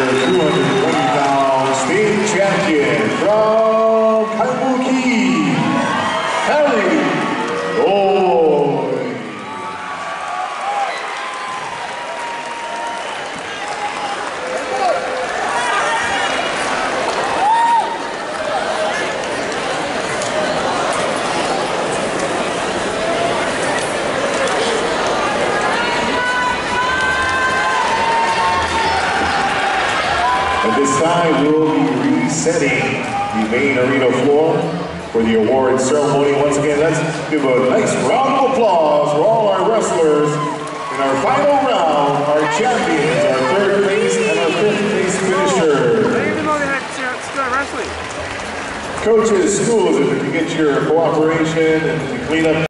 your 200 Time, we'll be resetting the main arena floor for the award ceremony. Once again, let's give a nice round of applause for all our wrestlers. In our final round, our champions, our third place and our fifth place finisher. I didn't even know they had wrestling. Coaches, schools, if you can get your cooperation and clean up